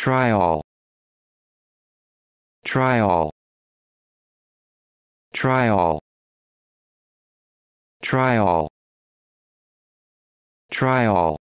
trial trial trial trial trial